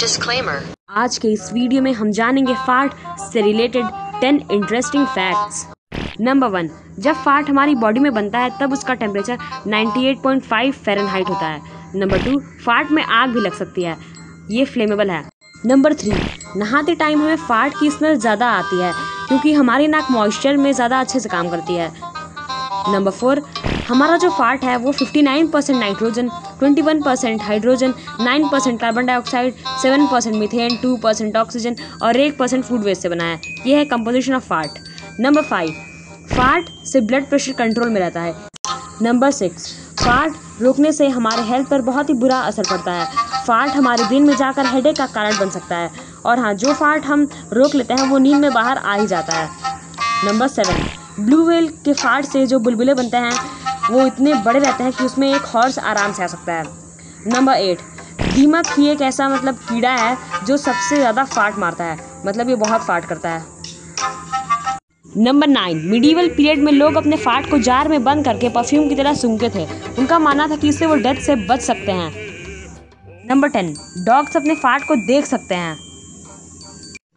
Disclaimer. आज के इस वीडियो में हम जानेंगे फाट से related ten interesting facts number one जब फाट हमारी बॉडी में बनता है, तब उसका टेम्परेचर 98.5 फ़ारेनहाइट होता है। नंबर टू फाट में आग भी लग सकती है। ये फ्लेमेबल है। नंबर थ्री नहाते टाइम हमें फाट की स्मेल ज़्यादा आती है, क्योंकि हमारी नाक मॉइस्चर में ज़्यादा अच्छे से काम करती है। नंबर फोर, हमारा जो फाट है वो 59 percent nitrogen 21 percent hydrogen 9 percent carbon dioxide 7 percent methane 2 percent oxygen और 1 परसेंट फ़ूड वेस्ट से बना है। ये है composition of fart number five fart से ब्लड प्रेशर कंट्रोल में रहता है। नंबर सिक्स फाट रोकने से हमारे हेल्थ पर बहुत ही बुरा असर पड़ता है। फाट हमारे दिन में जाकर हेडेक का कारण बन सकता है। और हाँ जो फाट हम रोक लेते हैं, वो नींद में बाहर आ ही जाता है। नंबर सेवन ब्लू व्हेल के फाट से जो बुलबुले बनते हैं, वो इतने बड़े रहते हैं कि उसमें एक हॉर्स आराम से आ सकता है। नंबर एट दीमक ही एक ऐसा मतलब कीड़ा है जो सबसे ज़्यादा फाट मारता है मतलब ये बहुत फाट करता है। नंबर नाइन मिडीवल पीरियड में लोग अपने फाट को जार में बंद करके परफ्यूम की तरह सूंघते थे। उनका मानना था कि इससे वो डेथ से बच सकते हैं। नंबर टेन डॉग्स अपने फाट को देख सकते हैं।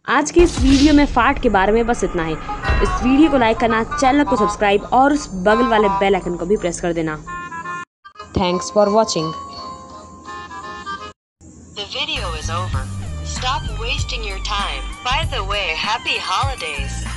आज की इस वीडियो में फाट के बारे में बस इतना ही। इस वीडियो को लाइक करना चैनल को सब्सक्राइब और उस बगल वाले बेल आइकन को भी प्रेस कर देना thanks for watching The video is over. Stop wasting your time. By the way, happy holidays.